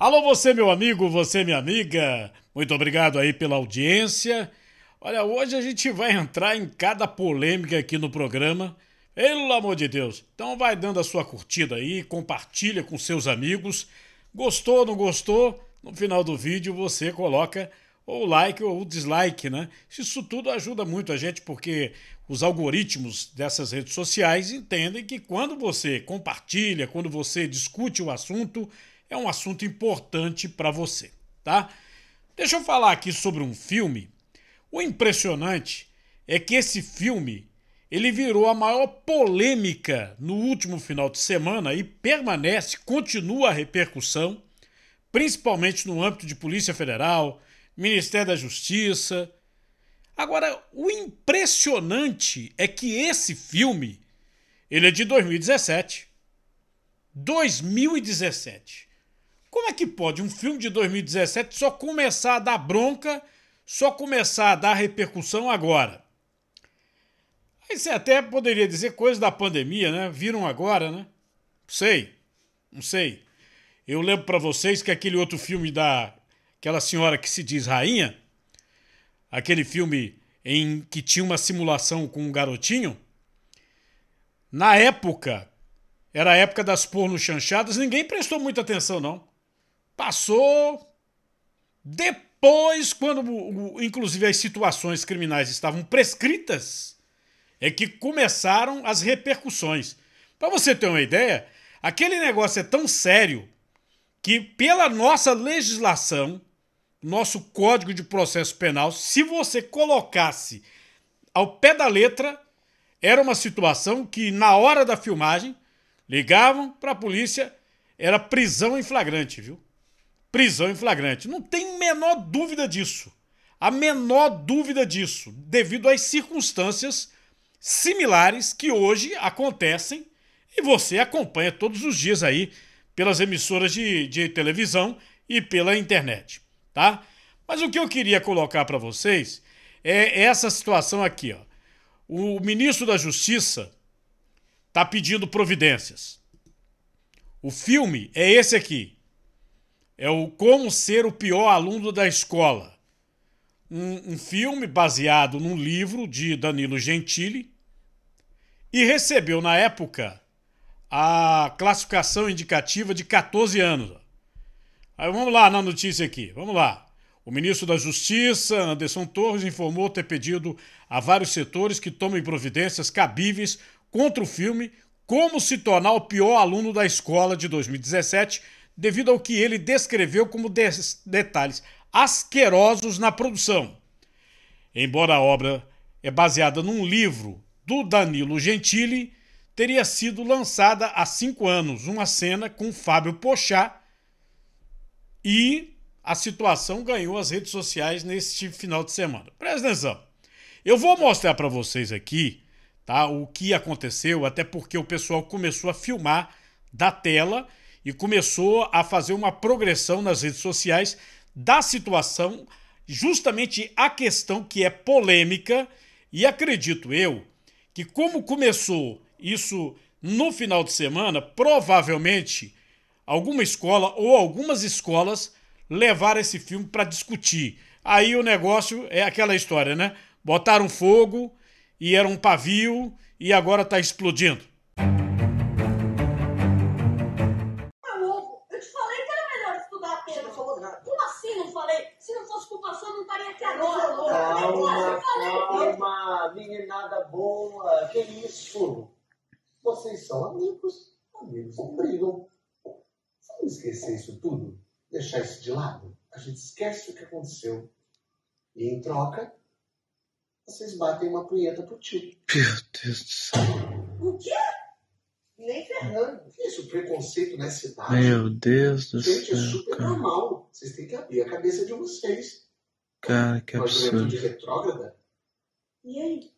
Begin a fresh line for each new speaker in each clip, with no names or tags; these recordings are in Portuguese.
Alô, você, meu amigo, você, minha amiga. Muito obrigado aí pela audiência. Olha, hoje a gente vai entrar em cada polêmica aqui no programa. Pelo amor de Deus. Então vai dando a sua curtida aí, compartilha com seus amigos. Gostou, não gostou? No final do vídeo você coloca ou like ou dislike, né? Isso tudo ajuda muito a gente porque os algoritmos dessas redes sociais entendem que quando você compartilha, quando você discute o assunto, é um assunto importante para você, tá? Deixa eu falar aqui sobre um filme. O impressionante é que esse filme ele virou a maior polêmica no último final de semana e permanece, continua a repercussão, principalmente no âmbito de Polícia Federal, Ministério da Justiça. Agora, o impressionante é que esse filme ele é de 2017. 2017. Como é que pode um filme de 2017 só começar a dar bronca, só começar a dar repercussão agora? Aí você até poderia dizer coisas da pandemia, né? Viram agora, né? Sei, não sei. Eu lembro para vocês que aquele outro filme da aquela senhora que se diz rainha, aquele filme em que tinha uma simulação com um garotinho, na época, era a época das porno chanchadas, ninguém prestou muita atenção não. Passou. Depois, quando inclusive as situações criminais estavam prescritas, é que começaram as repercussões. Para você ter uma ideia, aquele negócio é tão sério que, pela nossa legislação, nosso Código de Processo Penal, se você colocasse ao pé da letra, era uma situação que, na hora da filmagem, ligavam para a polícia, era prisão em flagrante, viu? Prisão em flagrante. Não tem menor dúvida disso. A menor dúvida disso, devido às circunstâncias similares que hoje acontecem e você acompanha todos os dias aí pelas emissoras de, de televisão e pela internet, tá? Mas o que eu queria colocar para vocês é essa situação aqui, ó. O ministro da Justiça está pedindo providências. O filme é esse aqui é o Como Ser o Pior Aluno da Escola. Um, um filme baseado num livro de Danilo Gentili e recebeu na época a classificação indicativa de 14 anos. Aí vamos lá na notícia aqui, vamos lá. O ministro da Justiça, Anderson Torres, informou ter pedido a vários setores que tomem providências cabíveis contra o filme Como se tornar o pior aluno da escola de 2017 devido ao que ele descreveu como detalhes asquerosos na produção. Embora a obra é baseada num livro do Danilo Gentili, teria sido lançada há cinco anos uma cena com Fábio Pochá e a situação ganhou as redes sociais neste final de semana. Presta atenção. Eu vou mostrar para vocês aqui tá, o que aconteceu, até porque o pessoal começou a filmar da tela e começou a fazer uma progressão nas redes sociais da situação, justamente a questão que é polêmica, e acredito eu que, como começou isso no final de semana, provavelmente alguma escola ou algumas escolas levaram esse filme para discutir. Aí o negócio é aquela história, né? Botaram fogo e era um pavio e agora está explodindo.
Isso? Vocês são amigos, amigos não brigam. Vamos esquecer isso tudo? Deixar isso de lado? A gente esquece o que aconteceu. E em troca, vocês batem uma punheta pro tio.
Meu Deus do céu.
O quê? Nem Fernando. Isso, preconceito nessa cidade.
Meu Deus do
gente,
céu.
Gente, é super
cara.
normal. Vocês têm que abrir a cabeça de vocês.
Cara, que
Uma
absurdo.
juventude retrógrada.
E aí?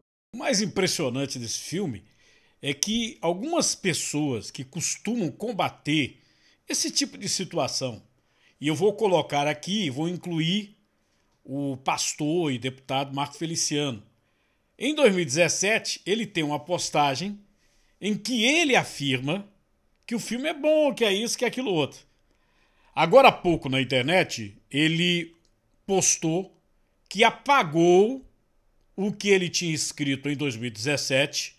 mais impressionante desse filme é que algumas pessoas que costumam combater esse tipo de situação, e eu vou colocar aqui, vou incluir o pastor e deputado Marco Feliciano. Em 2017, ele tem uma postagem em que ele afirma que o filme é bom, que é isso, que é aquilo outro. Agora há pouco na internet, ele postou que apagou o que ele tinha escrito em 2017,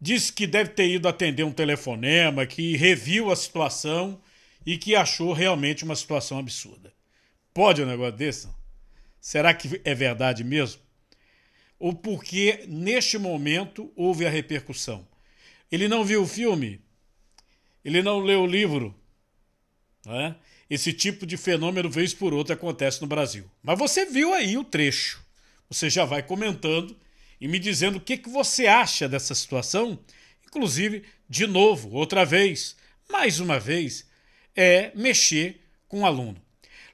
disse que deve ter ido atender um telefonema, que reviu a situação e que achou realmente uma situação absurda. Pode um negócio desse? Será que é verdade mesmo? Ou porque neste momento houve a repercussão? Ele não viu o filme? Ele não leu o livro? Não é? Esse tipo de fenômeno, vez por outra, acontece no Brasil. Mas você viu aí o trecho. Você já vai comentando e me dizendo o que, que você acha dessa situação. Inclusive, de novo, outra vez, mais uma vez, é mexer com o aluno.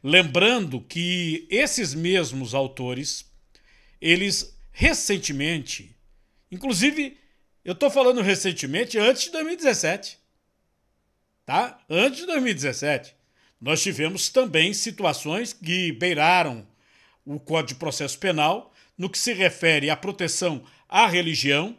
Lembrando que esses mesmos autores, eles recentemente, inclusive, eu estou falando recentemente, antes de 2017. Tá? Antes de 2017. Nós tivemos também situações que beiraram o Código de Processo Penal no que se refere à proteção à religião,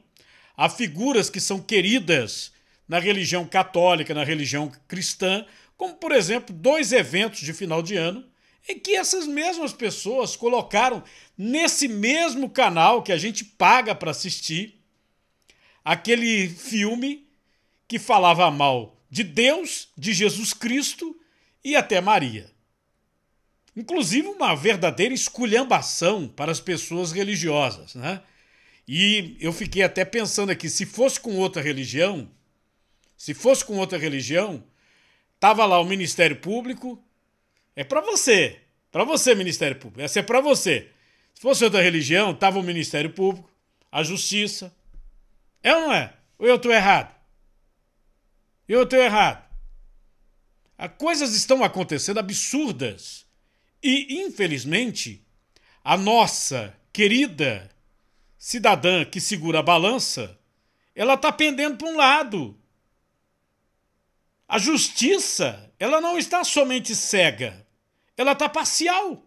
a figuras que são queridas na religião católica, na religião cristã, como, por exemplo, dois eventos de final de ano em que essas mesmas pessoas colocaram nesse mesmo canal que a gente paga para assistir aquele filme que falava mal de Deus, de Jesus Cristo e até Maria. Inclusive uma verdadeira esculhambação para as pessoas religiosas, né? E eu fiquei até pensando aqui, se fosse com outra religião, se fosse com outra religião, tava lá o Ministério Público, é para você, para você Ministério Público, essa é para você. Se fosse outra religião, tava o Ministério Público, a Justiça. É ou não é? Ou eu estou errado? Eu estou errado. As coisas estão acontecendo absurdas. E, infelizmente, a nossa querida cidadã que segura a balança, ela está pendendo para um lado. A justiça, ela não está somente cega, ela está parcial.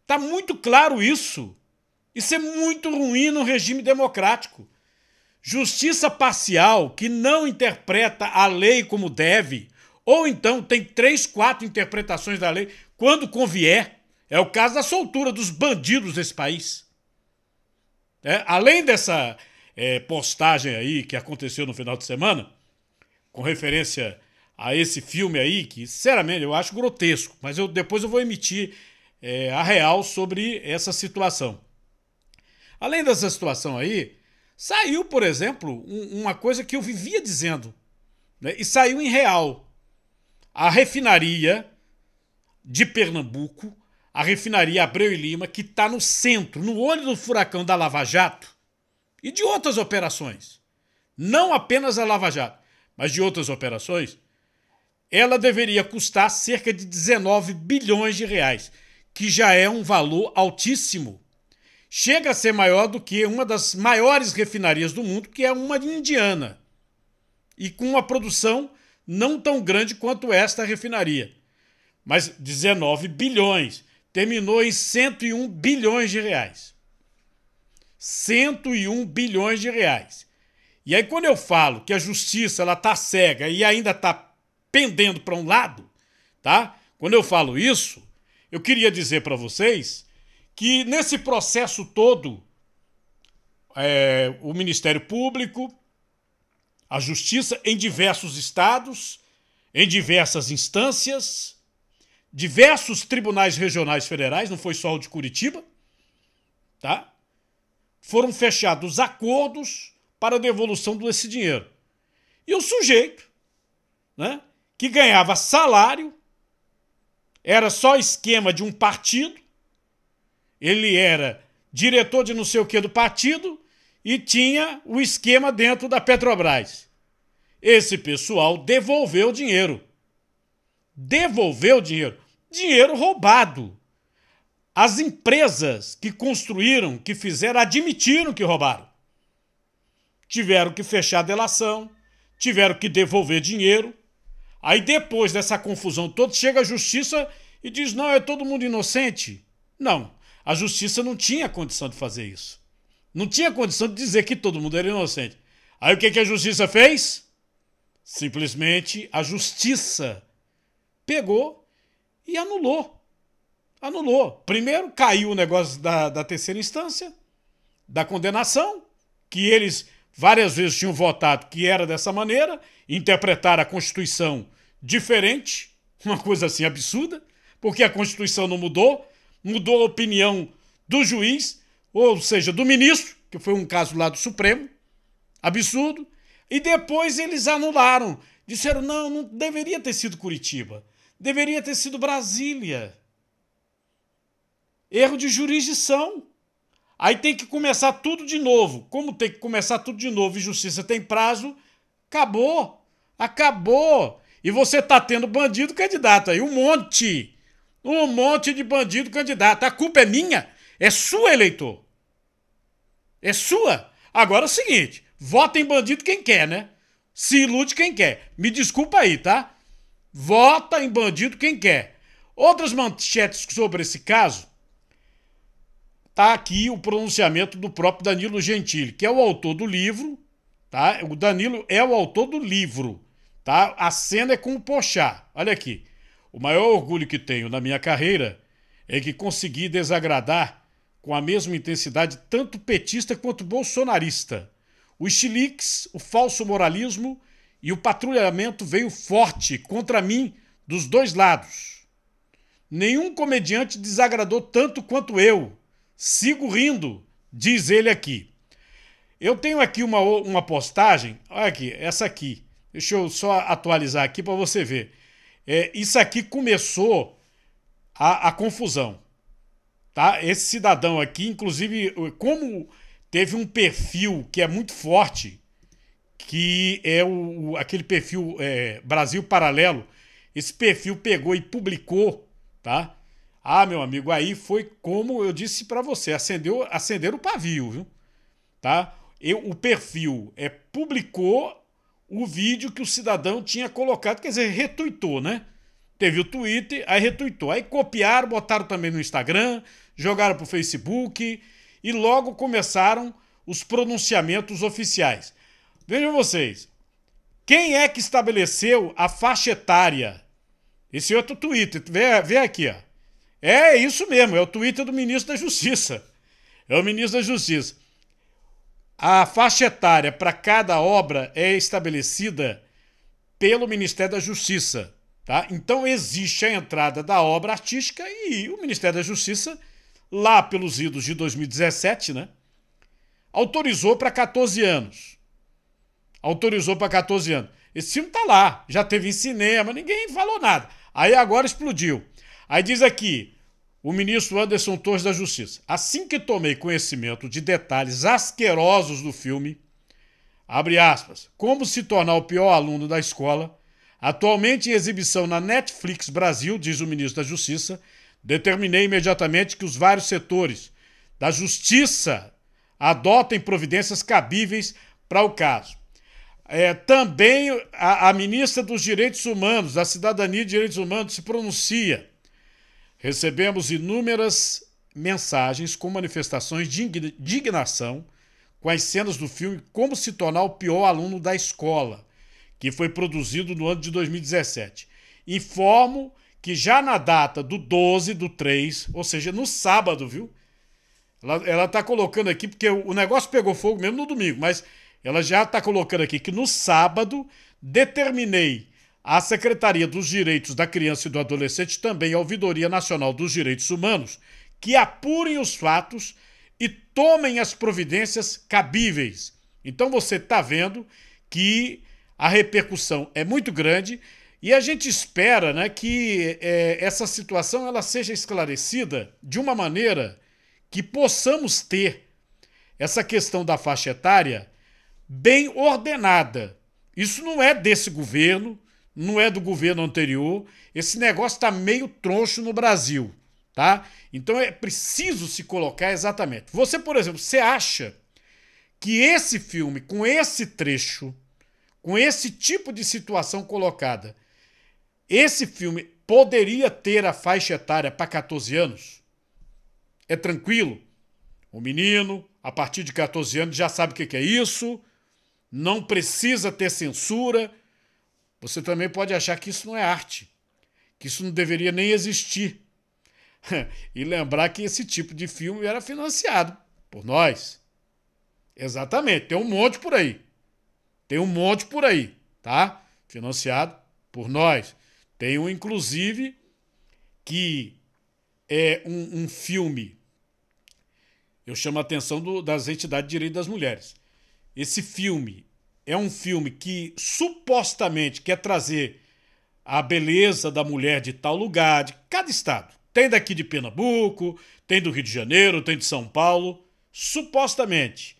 Está muito claro isso. Isso é muito ruim no regime democrático. Justiça parcial que não interpreta a lei como deve, ou então tem três, quatro interpretações da lei, quando convier. É o caso da soltura dos bandidos desse país. É, além dessa é, postagem aí que aconteceu no final de semana, com referência a esse filme aí, que sinceramente eu acho grotesco, mas eu, depois eu vou emitir é, a real sobre essa situação. Além dessa situação aí, saiu, por exemplo, um, uma coisa que eu vivia dizendo, né, e saiu em real. A refinaria de Pernambuco, a refinaria Abreu e Lima, que está no centro, no olho do furacão da Lava Jato e de outras operações. Não apenas a Lava Jato, mas de outras operações. Ela deveria custar cerca de 19 bilhões de reais, que já é um valor altíssimo. Chega a ser maior do que uma das maiores refinarias do mundo, que é uma Indiana. E com uma produção não tão grande quanto esta refinaria mas 19 bilhões. Terminou em 101 bilhões de reais. 101 bilhões de reais. E aí quando eu falo que a justiça ela tá cega e ainda tá pendendo para um lado, tá? Quando eu falo isso, eu queria dizer para vocês que nesse processo todo é, o Ministério Público, a Justiça em diversos estados, em diversas instâncias, diversos tribunais regionais federais, não foi só o de Curitiba, tá? Foram fechados acordos para a devolução desse dinheiro. E o sujeito, né, que ganhava salário, era só esquema de um partido, ele era diretor de não sei o que do partido e tinha o esquema dentro da Petrobras. Esse pessoal devolveu o dinheiro. Devolveu o dinheiro dinheiro roubado. As empresas que construíram, que fizeram, admitiram que roubaram. Tiveram que fechar a delação, tiveram que devolver dinheiro. Aí depois dessa confusão toda, chega a justiça e diz: não, é todo mundo inocente. Não, a justiça não tinha condição de fazer isso. Não tinha condição de dizer que todo mundo era inocente. Aí o que, que a justiça fez? Simplesmente a justiça pegou e anulou. Anulou. Primeiro caiu o negócio da, da terceira instância, da condenação, que eles várias vezes tinham votado que era dessa maneira, interpretaram a Constituição diferente, uma coisa assim absurda, porque a Constituição não mudou, mudou a opinião do juiz, ou seja, do ministro, que foi um caso lá do Supremo, absurdo, e depois eles anularam, disseram não, não deveria ter sido Curitiba, deveria ter sido Brasília. Erro de jurisdição. Aí tem que começar tudo de novo. Como tem que começar tudo de novo e justiça tem prazo, acabou. Acabou. E você está tendo bandido candidato aí, um monte. Um monte de bandido candidato. A culpa é minha? É sua, eleitor. É sua. Agora é o seguinte: vota em bandido quem quer, né? Se ilude quem quer. Me desculpa aí, tá? Vota em bandido quem quer. Outras manchetes sobre esse caso. Tá aqui o pronunciamento do próprio Danilo Gentili, que é o autor do livro, tá? O Danilo é o autor do livro, tá? A cena é com o Pochá. Olha aqui. O maior orgulho que tenho na minha carreira é que consegui desagradar com a mesma intensidade tanto petista quanto bolsonarista. O estilix, o falso moralismo e o patrulhamento veio forte contra mim dos dois lados. Nenhum comediante desagradou tanto quanto eu. Sigo rindo, diz ele aqui. Eu tenho aqui uma, uma postagem, olha aqui, essa aqui. Deixa eu só atualizar aqui para você ver. É, isso aqui começou a, a confusão. Tá? Esse cidadão aqui, inclusive, como teve um perfil que é muito forte, que é o, aquele perfil é, Brasil Paralelo, esse perfil pegou e publicou, tá? Ah, meu amigo, aí foi como eu disse para você, acendeu, acender o pavio, viu? Tá? Eu, o perfil é publicou o vídeo que o cidadão tinha colocado, quer dizer, retuitou, né? Teve o Twitter, aí retuitou. Aí copiaram, botaram também no Instagram, jogaram pro Facebook e logo começaram os pronunciamentos oficiais. Vejam vocês, quem é que estabeleceu a faixa etária? Esse outro Twitter, vê, vê aqui, ó. É isso mesmo, é o Twitter do ministro da Justiça. É o ministro da Justiça. A faixa etária para cada obra é estabelecida pelo Ministério da Justiça. Tá? Então existe a entrada da obra artística e o Ministério da Justiça, lá pelos idos de 2017, né, autorizou para 14 anos. Autorizou para 14 anos. Esse filme tá lá, já teve em cinema, ninguém falou nada. Aí agora explodiu. Aí diz aqui, o ministro Anderson Torres da Justiça. Assim que tomei conhecimento de detalhes asquerosos do filme, abre aspas, como se tornar o pior aluno da escola, atualmente em exibição na Netflix Brasil, diz o ministro da Justiça, determinei imediatamente que os vários setores da justiça adotem providências cabíveis para o caso. É, também a, a ministra dos Direitos Humanos, da Cidadania e Direitos Humanos, se pronuncia recebemos inúmeras mensagens com manifestações de indignação com as cenas do filme Como se tornar o pior aluno da escola, que foi produzido no ano de 2017. Informo que já na data do 12 do 3, ou seja, no sábado, viu? Ela está colocando aqui, porque o negócio pegou fogo mesmo no domingo, mas ela já está colocando aqui que no sábado determinei a Secretaria dos Direitos da Criança e do Adolescente, também a Ouvidoria Nacional dos Direitos Humanos, que apurem os fatos e tomem as providências cabíveis. Então você está vendo que a repercussão é muito grande e a gente espera né, que é, essa situação ela seja esclarecida de uma maneira que possamos ter essa questão da faixa etária bem ordenada. Isso não é desse governo, não é do governo anterior. Esse negócio está meio troncho no Brasil. Tá? Então é preciso se colocar exatamente. Você, por exemplo, você acha que esse filme, com esse trecho, com esse tipo de situação colocada, esse filme poderia ter a faixa etária para 14 anos? É tranquilo? O menino, a partir de 14 anos, já sabe o que é isso, não precisa ter censura. Você também pode achar que isso não é arte, que isso não deveria nem existir. e lembrar que esse tipo de filme era financiado por nós. Exatamente, tem um monte por aí. Tem um monte por aí, tá? Financiado por nós. Tem um, inclusive, que é um, um filme. Eu chamo a atenção do, das entidades de direito das mulheres. Esse filme é um filme que supostamente quer trazer a beleza da mulher de tal lugar, de cada estado. Tem daqui de Pernambuco, tem do Rio de Janeiro, tem de São Paulo, supostamente.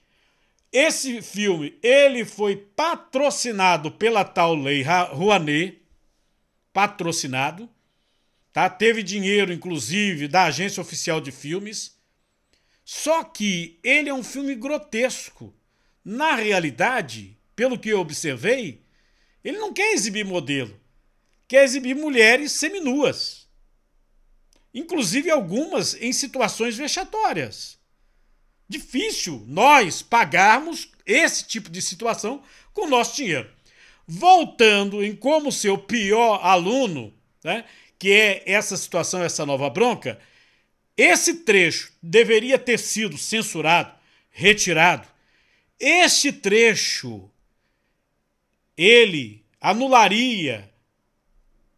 Esse filme, ele foi patrocinado pela tal lei Rouanet, patrocinado, tá? Teve dinheiro inclusive da Agência Oficial de Filmes. Só que ele é um filme grotesco. Na realidade, pelo que eu observei, ele não quer exibir modelo, quer exibir mulheres seminuas inclusive algumas em situações vexatórias. Difícil nós pagarmos esse tipo de situação com o nosso dinheiro. Voltando em como ser o pior aluno, né, que é essa situação, essa nova bronca, esse trecho deveria ter sido censurado, retirado. Este trecho, ele anularia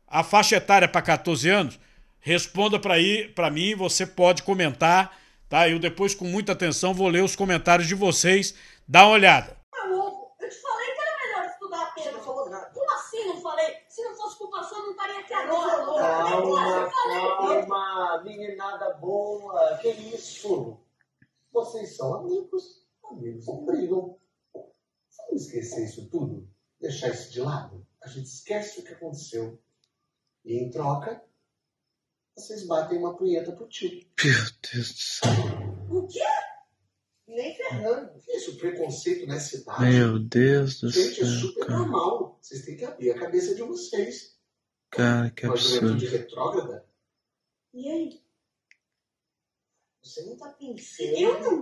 a faixa etária para 14 anos, Responda para aí, para mim, você pode comentar, tá? Eu depois com muita atenção vou ler os comentários de vocês. Dá uma olhada.
Tá louco? Eu te falei que era melhor estudar apenas. Como assim não falei? Se não fosse culpa sua, não estaria aqui agora.
Calma, calma, meninada boa. Que isso? Vocês são amigos. Amigos não brigam. Vamos esquecer isso tudo? Deixar isso de lado? A gente esquece o que aconteceu. E em troca, vocês batem uma punheta pro tio.
Meu Deus do céu.
O quê? Nem ferrando.
Isso, preconceito nessa cidade.
Meu Deus do
Gente, é
céu,
super
cara.
normal. Vocês têm que abrir a cabeça de vocês.
Cara, que
Uma juventude
absurdo.
retrógrada.
E aí?
Você não tá
Eu
pensando.
não.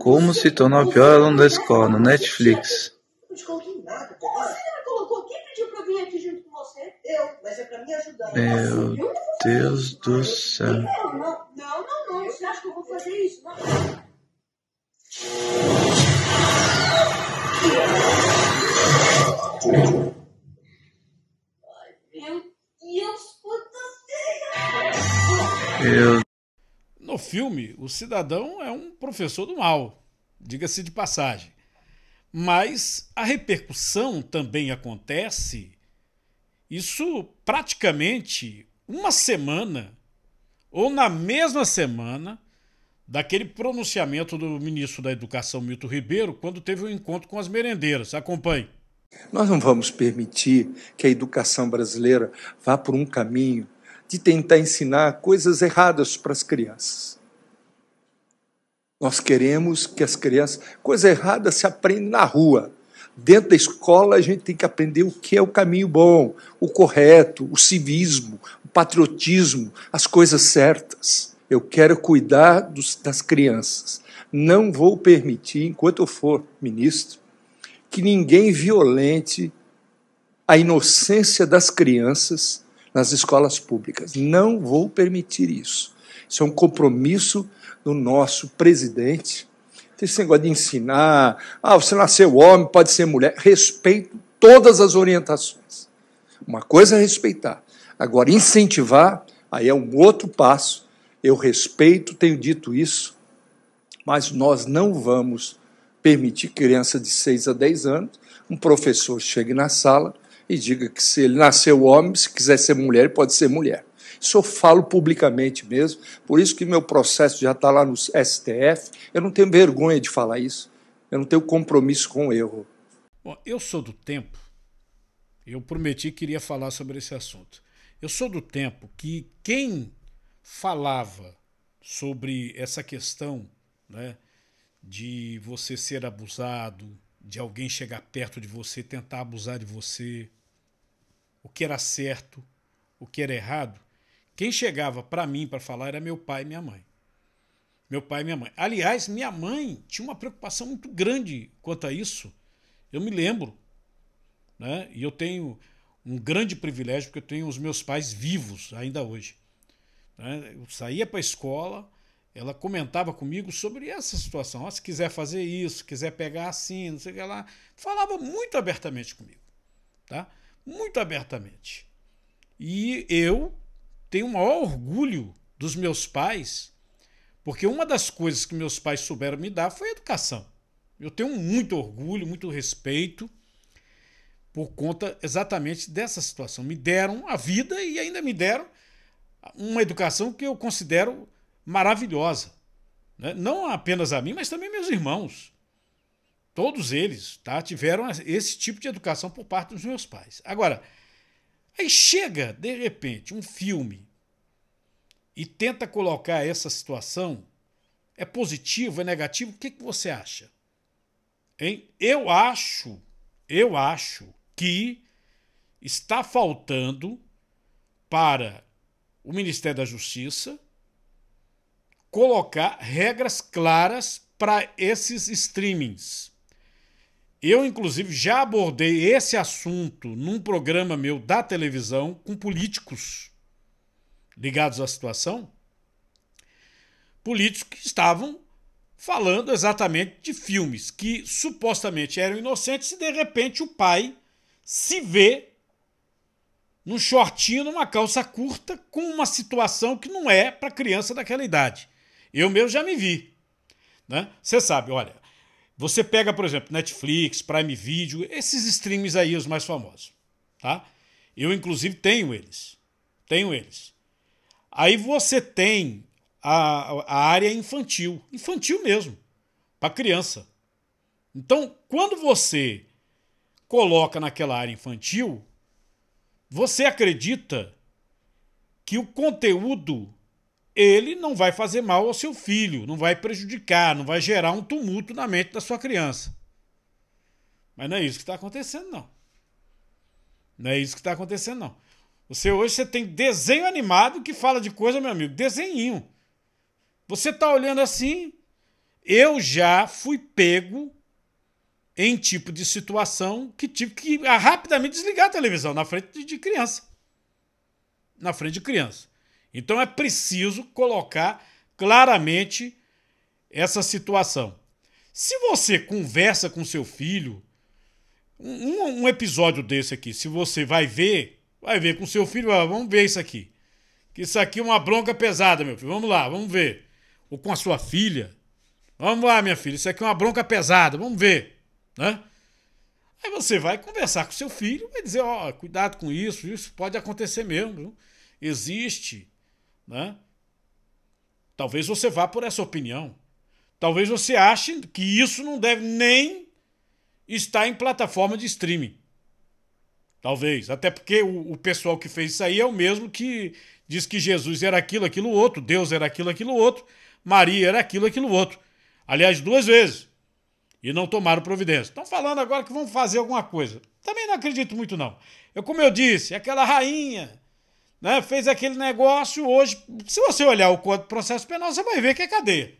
Como se tornar o pior aluno da escola, no Netflix.
Eu não te coloquei nada,
Como
tá?
você me colocou? Quem pediu pra eu vir aqui junto com você?
Eu, mas é pra me ajudar.
Meu Deus do céu.
Não, não, não, não, não. Você acha que eu vou fazer isso? Não. Ai, meu Deus,
No filme, o cidadão é um professor do mal, diga-se de passagem. Mas a repercussão também acontece, isso praticamente uma semana, ou na mesma semana, daquele pronunciamento do ministro da Educação, Milton Ribeiro, quando teve um encontro com as merendeiras. Acompanhe.
Nós não vamos permitir que a educação brasileira vá por um caminho de tentar ensinar coisas erradas para as crianças. Nós queremos que as crianças. Coisa errada se aprende na rua. Dentro da escola, a gente tem que aprender o que é o caminho bom, o correto, o civismo, o patriotismo, as coisas certas. Eu quero cuidar dos, das crianças. Não vou permitir, enquanto eu for ministro, que ninguém violente a inocência das crianças nas escolas públicas. Não vou permitir isso. Isso é um compromisso do nosso presidente. Esse negócio de ensinar, ah, você nasceu homem, pode ser mulher. Respeito todas as orientações. Uma coisa é respeitar. Agora, incentivar, aí é um outro passo. Eu respeito, tenho dito isso, mas nós não vamos permitir criança de 6 a 10 anos, um professor chegue na sala e diga que se ele nasceu homem, se quiser ser mulher, pode ser mulher. Isso eu falo publicamente mesmo, por isso que meu processo já está lá no STF. Eu não tenho vergonha de falar isso, eu não tenho compromisso com o erro.
Bom, eu sou do tempo, eu prometi que iria falar sobre esse assunto. Eu sou do tempo que quem falava sobre essa questão né, de você ser abusado, de alguém chegar perto de você, tentar abusar de você, o que era certo, o que era errado, quem chegava para mim para falar era meu pai e minha mãe. Meu pai e minha mãe. Aliás, minha mãe tinha uma preocupação muito grande quanto a isso. Eu me lembro. Né? E eu tenho um grande privilégio, porque eu tenho os meus pais vivos ainda hoje. Né? Eu saía para a escola, ela comentava comigo sobre essa situação. Oh, se quiser fazer isso, quiser pegar assim, não sei o que lá. Falava muito abertamente comigo. Tá? Muito abertamente. E eu tenho o maior orgulho dos meus pais, porque uma das coisas que meus pais souberam me dar foi educação. Eu tenho muito orgulho, muito respeito por conta exatamente dessa situação. Me deram a vida e ainda me deram uma educação que eu considero maravilhosa. Né? Não apenas a mim, mas também meus irmãos. Todos eles tá, tiveram esse tipo de educação por parte dos meus pais. Agora, aí chega, de repente, um filme e tenta colocar essa situação. É positivo, é negativo? O que, que você acha? Hein? Eu acho, eu acho que está faltando para o Ministério da Justiça colocar regras claras para esses streamings. Eu, inclusive, já abordei esse assunto num programa meu da televisão com políticos ligados à situação. Políticos que estavam falando exatamente de filmes que supostamente eram inocentes e de repente o pai se vê num shortinho, numa calça curta, com uma situação que não é para criança daquela idade. Eu mesmo já me vi. Né? Você sabe, olha, você pega, por exemplo, Netflix, Prime Video, esses streams aí, os mais famosos. Tá? Eu, inclusive, tenho eles. Tenho eles. Aí você tem a, a área infantil, infantil mesmo, para criança. Então, quando você coloca naquela área infantil, você acredita que o conteúdo ele não vai fazer mal ao seu filho, não vai prejudicar, não vai gerar um tumulto na mente da sua criança. Mas não é isso que está acontecendo, não. Não é isso que está acontecendo, não. Você hoje você tem desenho animado que fala de coisa, meu amigo, desenho. Você está olhando assim. Eu já fui pego em tipo de situação que tive que rapidamente desligar a televisão na frente de criança. Na frente de criança. Então é preciso colocar claramente essa situação. Se você conversa com seu filho, um, um, episódio desse aqui, se você vai ver, vai ver com seu filho, ah, vamos ver isso aqui. Que isso aqui é uma bronca pesada, meu filho. Vamos lá, vamos ver ou com a sua filha. Vamos lá, minha filha, isso aqui é uma bronca pesada, vamos ver. Né? Aí você vai conversar com seu filho, vai dizer, ó, oh, cuidado com isso, isso pode acontecer mesmo, viu? existe, né? Talvez você vá por essa opinião. Talvez você ache que isso não deve nem estar em plataforma de streaming. Talvez. Até porque o, o, pessoal que fez isso aí é o mesmo que diz que Jesus era aquilo, aquilo outro, Deus era aquilo, aquilo outro. Maria era aquilo, aquilo outro. Aliás, duas vezes. E não tomaram providência. Estão falando agora que vão fazer alguma coisa. Também não acredito muito, não. Eu, como eu disse, aquela rainha né, fez aquele negócio hoje. Se você olhar o Código de Processo Penal, você vai ver que é cadeia.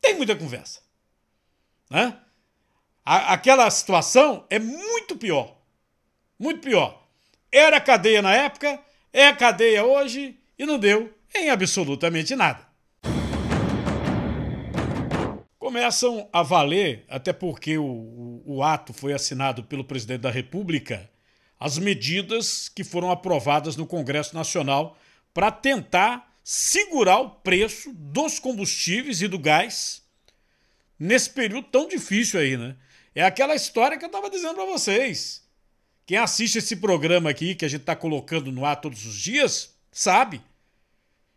Tem muita conversa. Né? A, aquela situação é muito pior. Muito pior. Era cadeia na época, é cadeia hoje e não deu em absolutamente nada. começam a valer, até porque o, o, o ato foi assinado pelo presidente da República, as medidas que foram aprovadas no Congresso Nacional para tentar segurar o preço dos combustíveis e do gás nesse período tão difícil aí, né? É aquela história que eu estava dizendo para vocês. Quem assiste esse programa aqui que a gente está colocando no ar todos os dias, sabe.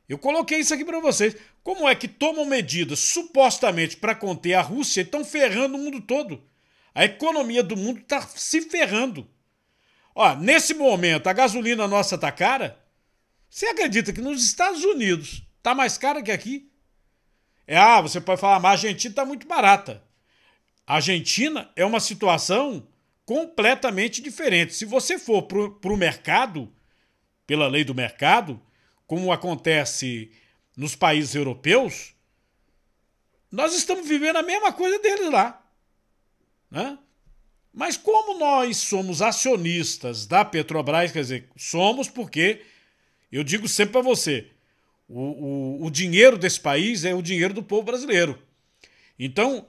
Eu coloquei isso aqui para vocês. Como é que tomam medidas supostamente para conter a Rússia e estão ferrando o mundo todo? A economia do mundo está se ferrando. Ó, nesse momento, a gasolina nossa está cara. Você acredita que nos Estados Unidos, Está mais cara que aqui. É, ah, você pode falar, mas a Argentina está muito barata. A Argentina é uma situação completamente diferente. Se você for para o mercado, pela lei do mercado, como acontece nos países europeus, nós estamos vivendo a mesma coisa deles lá. Né? Mas como nós somos acionistas da Petrobras, quer dizer, somos porque, eu digo sempre para você, o, o, o, dinheiro desse país é o dinheiro do povo brasileiro. Então,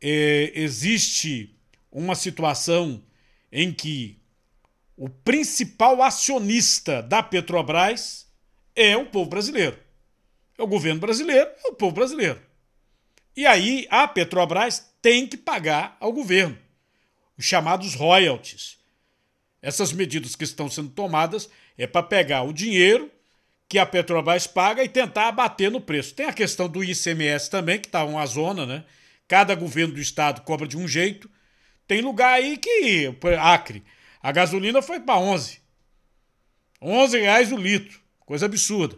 é, existe uma situação em que o principal acionista da Petrobras é o povo brasileiro. É o governo brasileiro, é o povo brasileiro. E aí a Petrobras tem que pagar ao governo os chamados royalties. Essas medidas que estão sendo tomadas é para pegar o dinheiro que a Petrobras paga e tentar abater no preço. Tem a questão do ICMS também, que está uma zona, né? Cada governo do estado cobra de um jeito. Tem lugar aí que, Acre, a gasolina foi para 11. 11 reais o litro. Coisa absurda.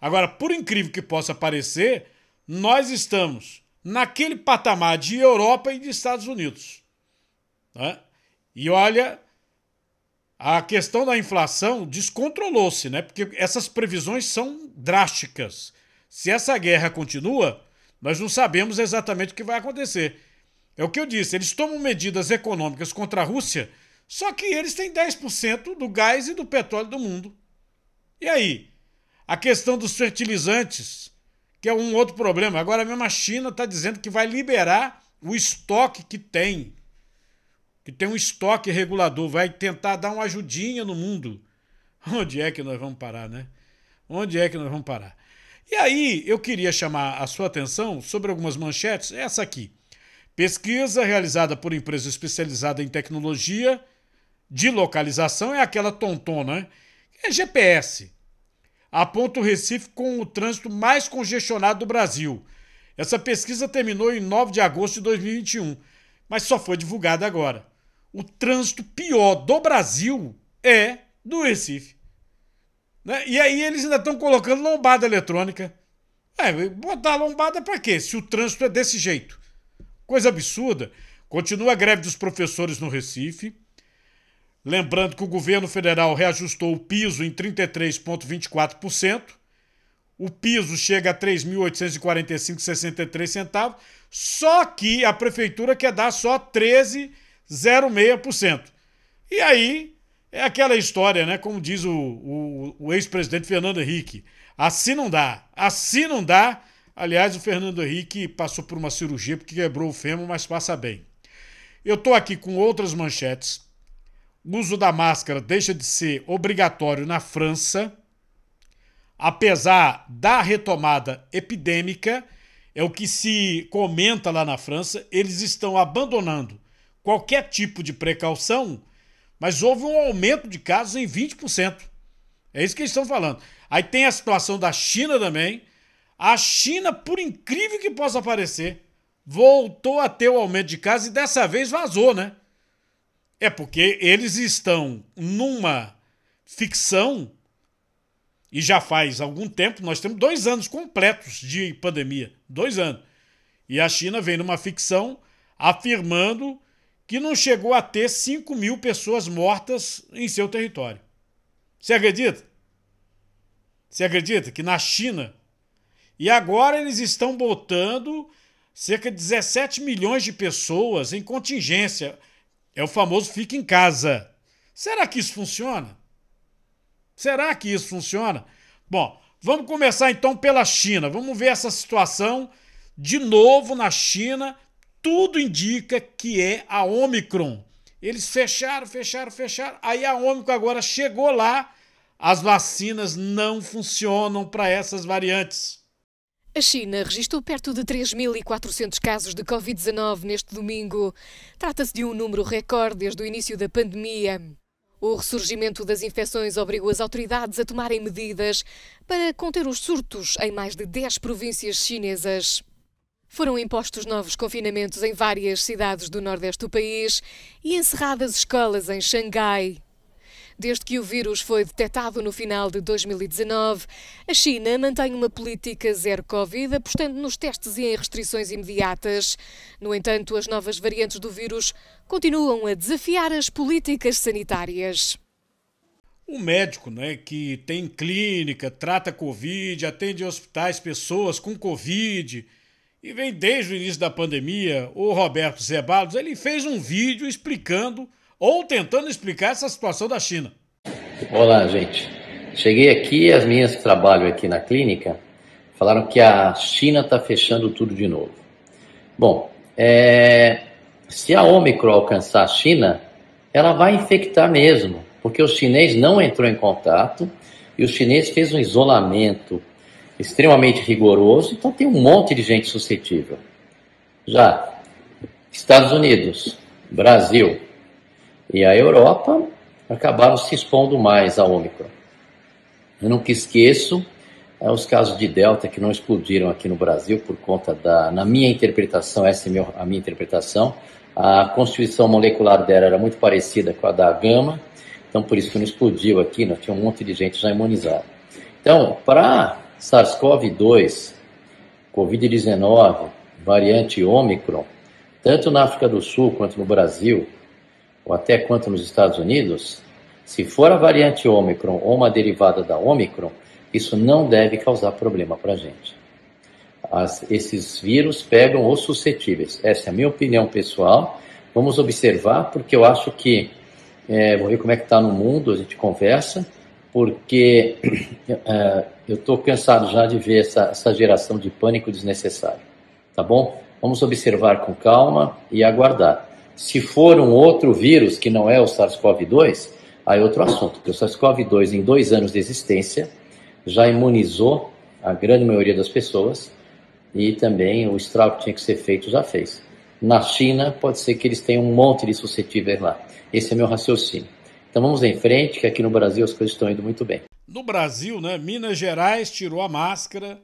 Agora, por incrível que possa parecer, nós estamos naquele patamar de Europa e de Estados Unidos. Né? E olha, a questão da inflação descontrolou-se, né? Porque essas previsões são drásticas. Se essa guerra continua, nós não sabemos exatamente o que vai acontecer. É o que eu disse, eles tomam medidas econômicas contra a Rússia, só que eles têm 10% do gás e do petróleo do mundo. E aí? A questão dos fertilizantes, que é um outro problema. Agora mesmo a China está dizendo que vai liberar o estoque que tem que tem um estoque regulador, vai tentar dar uma ajudinha no mundo. Onde é que nós vamos parar, né? Onde é que nós vamos parar? E aí, eu queria chamar a sua atenção sobre algumas manchetes. Essa aqui. Pesquisa realizada por empresa especializada em tecnologia de localização é aquela tontona, né? É GPS. Aponta o Recife com o trânsito mais congestionado do Brasil. Essa pesquisa terminou em 9 de agosto de 2021, mas só foi divulgada agora o trânsito pior do Brasil é do Recife. Né? E aí eles ainda estão colocando lombada eletrônica. É, botar lombada para quê? Se o trânsito é desse jeito. Coisa absurda. Continua a greve dos professores no Recife. Lembrando que o governo federal reajustou o piso em 33,24%. O piso chega a R$ 3.845,63 centavos. Só que a prefeitura quer dar só 13 0,6%. E aí é aquela história, né? Como diz o, o, o ex-presidente Fernando Henrique. Assim não dá. Assim não dá. Aliás, o Fernando Henrique passou por uma cirurgia porque quebrou o fêmur, mas passa bem. Eu estou aqui com outras manchetes. O uso da máscara deixa de ser obrigatório na França, apesar da retomada epidêmica, é o que se comenta lá na França, eles estão abandonando qualquer tipo de precaução, mas houve um aumento de casos em 20%. É isso que eles estão falando. Aí tem a situação da China também. A China, por incrível que possa parecer, voltou a ter o aumento de casos e dessa vez vazou, né? É porque eles estão numa ficção e já faz algum tempo, nós temos dois anos completos de pandemia. Dois anos. E a China vem numa ficção afirmando que não chegou a ter 5 mil pessoas mortas em seu território. Você acredita? Você acredita que na China. E agora eles estão botando cerca de 17 milhões de pessoas em contingência. É o famoso fica em casa. Será que isso funciona? Será que isso funciona? Bom, vamos começar então pela China. Vamos ver essa situação de novo na China tudo indica que é a Omicron. Eles fecharam, fecharam, fecharam. Aí a Omicron agora chegou lá. As vacinas não funcionam para essas variantes.
A China registrou perto de 3.400 casos de Covid-19 neste domingo. Trata-se de um número recorde desde o início da pandemia. O ressurgimento das infecções obrigou as autoridades a tomarem medidas para conter os surtos em mais de 10 províncias chinesas. Foram impostos novos confinamentos em várias cidades do nordeste do país e encerradas escolas em Xangai. Desde que o vírus foi detectado no final de 2019, a China mantém uma política zero Covid, apostando nos testes e em restrições imediatas. No entanto, as novas variantes do vírus continuam a desafiar as políticas sanitárias.
O médico né, que tem clínica, trata Covid, atende hospitais pessoas com Covid e vem desde o início da pandemia, o Roberto Zeballos, ele fez um vídeo explicando ou tentando explicar essa situação da China.
Olá, gente. Cheguei aqui, as minhas que trabalham aqui na clínica falaram que a China está fechando tudo de novo. Bom, é... se a Omicron alcançar a China, ela vai infectar mesmo porque o chinês não entrou em contato e o chinês fez um isolamento extremamente rigoroso, então tem um monte de gente suscetível. Já Estados Unidos, Brasil e a Europa acabaram se expondo mais à Ômicron. Eu nunca esqueço é, os casos de Delta que não explodiram aqui no Brasil por conta da, na minha interpretação, essa é a minha interpretação, a constituição molecular dela era muito parecida com a da Gama, então, por isso que não explodiu aqui, nós tinha um monte de gente já imunizada. Então, para SARS-CoV-2, Covid-19, variante Ômicron, tanto na África do Sul quanto no Brasil, ou até quanto nos Estados Unidos, se for a variante Ômicron ou uma derivada da Ômicron, isso não deve causar problema para a gente. As, esses vírus pegam os suscetíveis. Essa é a minha opinião pessoal. Vamos observar, porque eu acho que é, vou ver como é que está no mundo, a gente conversa, porque é, eu estou cansado já de ver essa, essa geração de pânico desnecessário, tá bom? Vamos observar com calma e aguardar. Se for um outro vírus que não é o SARS-CoV-2, aí é outro assunto, porque o SARS-CoV-2 em dois anos de existência já imunizou a grande maioria das pessoas e também o estrago que tinha que ser feito já fez. Na China, pode ser que eles tenham um monte de suscetíveis lá. Esse é meu raciocínio. Então vamos em frente, que aqui no Brasil as coisas estão indo muito bem.
No Brasil, né, Minas Gerais tirou a máscara,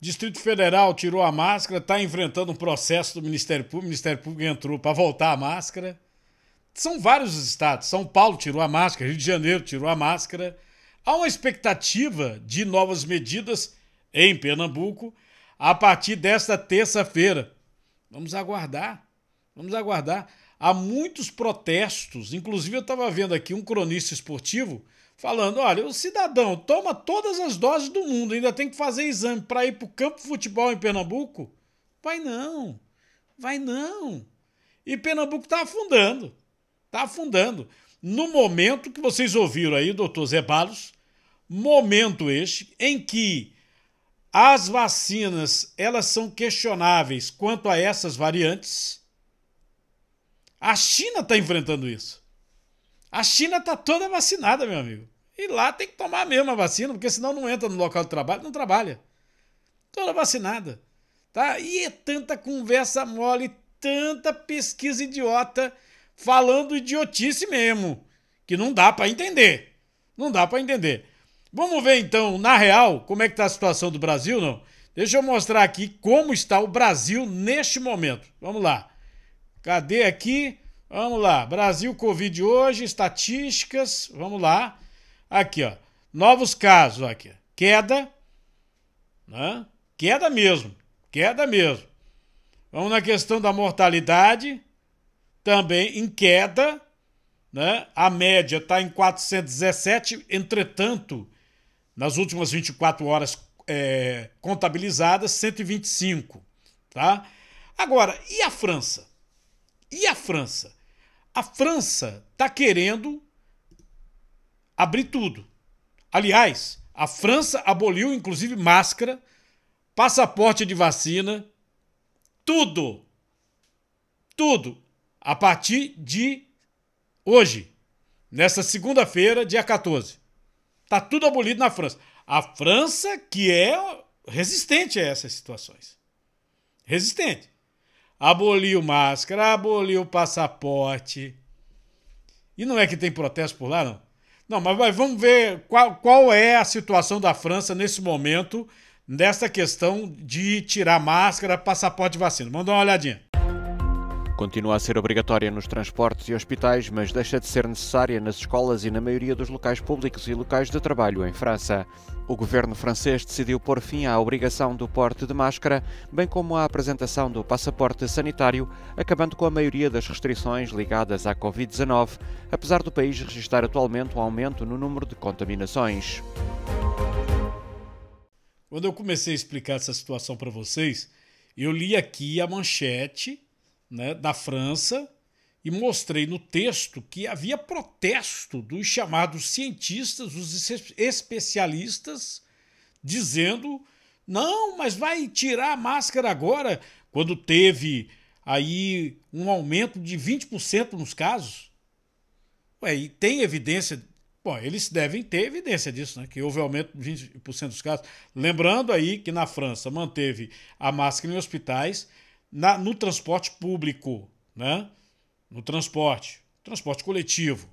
Distrito Federal tirou a máscara, está enfrentando um processo do Ministério Público, o Ministério Público entrou para voltar a máscara. São vários estados. São Paulo tirou a máscara, Rio de Janeiro tirou a máscara. Há uma expectativa de novas medidas em Pernambuco a partir desta terça-feira. Vamos aguardar. Vamos aguardar. Há muitos protestos, inclusive eu estava vendo aqui um cronista esportivo falando: olha, o cidadão toma todas as doses do mundo, ainda tem que fazer exame para ir para o campo de futebol em Pernambuco? Vai não, vai não. E Pernambuco está afundando, está afundando. No momento que vocês ouviram aí, doutor Zé Balos, momento este em que as vacinas, elas são questionáveis quanto a essas variantes. A China está enfrentando isso. A China está toda vacinada, meu amigo. E lá tem que tomar a mesma vacina, porque senão não entra no local de trabalho, não trabalha. Toda vacinada. Tá? E é tanta conversa mole, tanta pesquisa idiota falando idiotice mesmo, que não dá para entender. Não dá para entender. Vamos ver então, na real, como é que está a situação do Brasil, não? Deixa eu mostrar aqui como está o Brasil neste momento. Vamos lá. Cadê aqui? Vamos lá. Brasil Covid hoje, estatísticas. Vamos lá. Aqui, ó. Novos casos aqui. Queda. Né? Queda mesmo. Queda mesmo. Vamos na questão da mortalidade. Também em queda. Né? A média está em 417. Entretanto, nas últimas 24 horas é, contabilizadas, 125. Tá? Agora, e a França? E a França? A França está querendo abrir tudo. Aliás, a França aboliu inclusive máscara, passaporte de vacina, tudo. Tudo. A partir de hoje, nessa segunda-feira, dia 14. Tá tudo abolido na França. A França que é resistente a essas situações. Resistente. Aboliu máscara, aboliu passaporte. E não é que tem protesto por lá, não? Não, mas, vamos ver qual, qual é a situação da França nesse momento, nessa questão de tirar máscara, passaporte de vacina. Vamos dar uma olhadinha.
Continua a ser obrigatória nos transportes e hospitais, mas deixa de ser necessária nas escolas e na maioria dos locais públicos e locais de trabalho em França. O governo francês decidiu pôr fim à obrigação do porte de máscara, bem como à apresentação do passaporte sanitário, acabando com a maioria das restrições ligadas à Covid-19, apesar do país registrar atualmente um aumento no número de contaminações.
Quando eu comecei a explicar essa situação para vocês, eu li aqui a manchete né, da França e mostrei no texto que havia protesto dos chamados cientistas, os especialistas, dizendo: não, mas vai tirar a máscara agora, quando teve aí um aumento de 20% nos casos. Ué, e tem evidência Bom, eles devem ter evidência disso, né? Que houve aumento de 20% dos casos. Lembrando aí que na França manteve a máscara em hospitais, na, no transporte público, né? No transporte, transporte coletivo.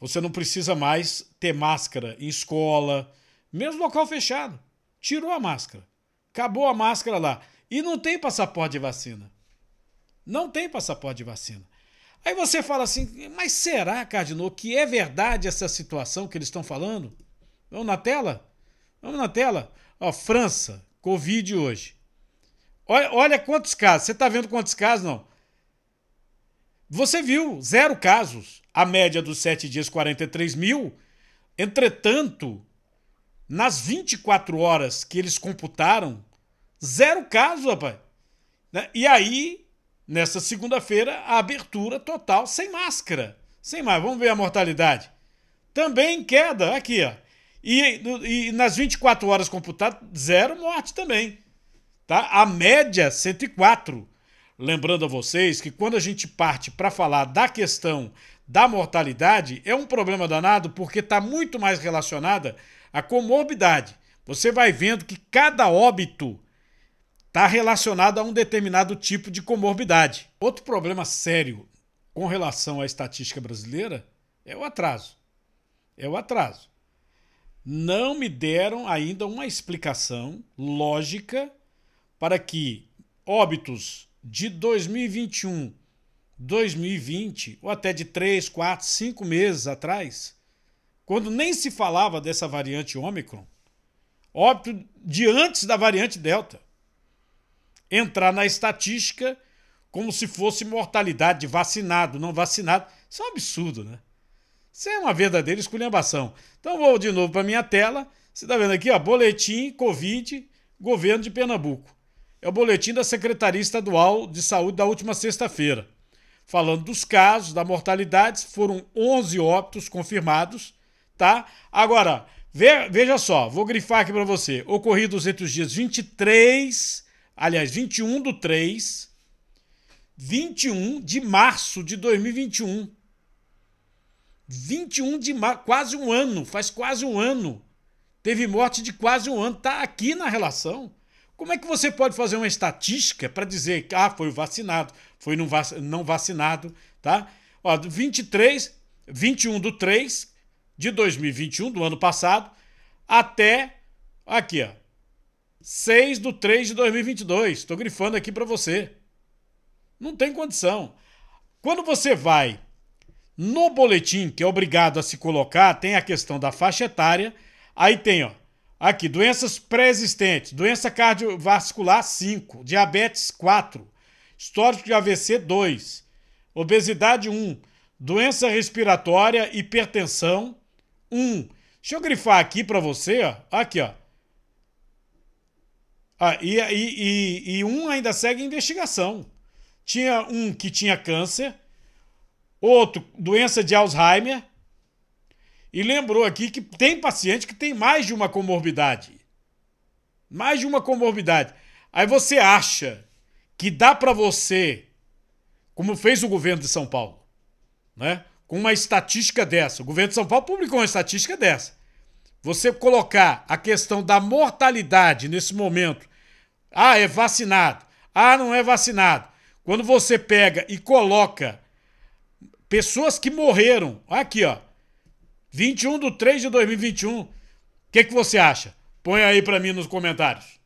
Você não precisa mais ter máscara em escola, mesmo local fechado. Tirou a máscara. Acabou a máscara lá. E não tem passaporte de vacina. Não tem passaporte de vacina. Aí você fala assim, mas será, Cardinô, que é verdade essa situação que eles estão falando? Vamos na tela? Vamos na tela. Ó, França, Covid hoje. Olha, olha quantos casos. Você está vendo quantos casos, não? Você viu, zero casos. A média dos sete dias, 43 mil. Entretanto, nas 24 horas que eles computaram, zero casos, rapaz. Né? E aí nessa segunda-feira, a abertura total sem máscara. Sem mais. Vamos ver a mortalidade. Também queda, aqui, ó. E, e nas 24 horas computadas, zero morte também. Tá? A média, 104. Lembrando a vocês que quando a gente parte para falar da questão da mortalidade, é um problema danado porque está muito mais relacionada à comorbidade. Você vai vendo que cada óbito está relacionado a um determinado tipo de comorbidade. Outro problema sério com relação à estatística brasileira é o atraso. É o atraso. Não me deram ainda uma explicação lógica para que óbitos de 2021, 2020, ou até de 3, 4, 5 meses atrás, quando nem se falava dessa variante Ômicron, óbito de antes da variante Delta entrar na estatística como se fosse mortalidade de vacinado, não vacinado. Isso é um absurdo, né? Isso é uma verdadeira esculhambação. Então vou de novo para minha tela. Você está vendo aqui, ó, boletim Covid, governo de Pernambuco. É o boletim da Secretaria Estadual de Saúde da última sexta-feira. Falando dos casos, da mortalidade, foram 11 óbitos confirmados, tá? Agora, veja só, vou grifar aqui para você. Ocorridos entre os dias 23 aliás, 21 do 3, 21 de março de 2021. 21 de março, quase um ano, faz quase um ano. Teve morte de quase um ano, tá aqui na relação. Como é que você pode fazer uma estatística para dizer que ah, foi vacinado, foi não vacinado, tá? Ó, 23, 21 do 3 de 2021, do ano passado, até aqui, ó, 6 de 3 de 2022. Estou grifando aqui para você. Não tem condição. Quando você vai no boletim, que é obrigado a se colocar, tem a questão da faixa etária. Aí tem, ó, aqui, doenças pré-existentes, doença cardiovascular 5, diabetes 4, histórico de AVC 2, obesidade 1, doença respiratória, hipertensão 1. Deixa eu grifar aqui para você, ó. Aqui, ó. Ah, e, e, e, e um ainda segue investigação. Tinha um que tinha câncer, outro doença de Alzheimer, e lembrou aqui que tem paciente que tem mais de uma comorbidade. Mais de uma comorbidade. Aí você acha que dá para você, como fez o governo de São Paulo, né? com uma estatística dessa, o governo de São Paulo publicou uma estatística dessa você colocar a questão da mortalidade nesse momento, ah, é vacinado, ah, não é vacinado. Quando você pega e coloca pessoas que morreram, aqui ó, 21 de 3 de 2021, o que, que você acha? Põe aí para mim nos comentários.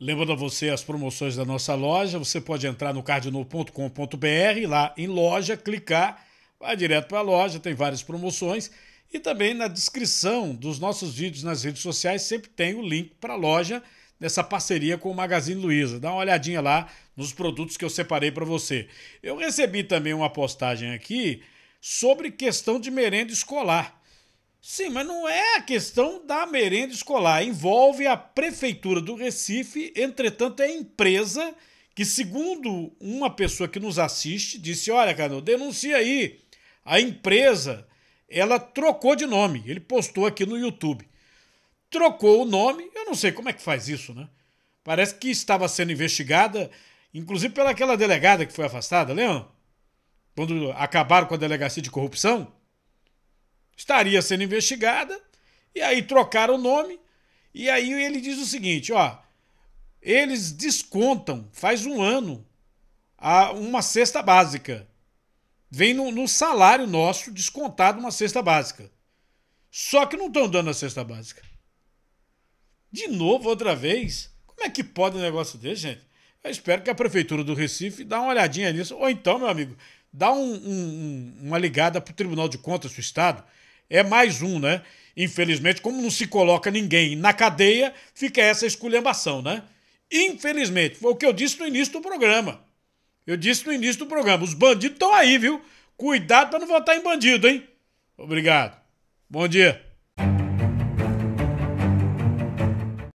Lembrando a você as promoções da nossa loja, você pode entrar no cardinal.com.br, lá em loja, clicar, vai direto para a loja, tem várias promoções. E também na descrição dos nossos vídeos nas redes sociais sempre tem o link para a loja nessa parceria com o Magazine Luiza. Dá uma olhadinha lá nos produtos que eu separei para você. Eu recebi também uma postagem aqui sobre questão de merenda escolar. Sim, mas não é a questão da merenda escolar. Envolve a Prefeitura do Recife, entretanto, é a empresa que, segundo uma pessoa que nos assiste, disse: Olha, Cano, denuncia aí. A empresa ela trocou de nome. Ele postou aqui no YouTube. Trocou o nome, eu não sei como é que faz isso, né? Parece que estava sendo investigada, inclusive pelaquela delegada que foi afastada, lembra? Quando acabaram com a delegacia de corrupção estaria sendo investigada, e aí trocaram o nome, e aí ele diz o seguinte: ó, eles descontam, faz um ano, a uma cesta básica. Vem no, no salário nosso descontado uma cesta básica. Só que não estão dando a cesta básica. De novo, outra vez. Como é que pode um negócio desse, gente? Eu espero que a Prefeitura do Recife dá uma olhadinha nisso. Ou então, meu amigo, dá um, um, uma ligada para o Tribunal de Contas do Estado é mais um, né? Infelizmente, como não se coloca ninguém na cadeia, fica essa esculhambação, né? Infelizmente, foi o que eu disse no início do programa. Eu disse no início do programa: os bandidos estão aí, viu? Cuidado para não votar em bandido, hein? Obrigado. Bom dia.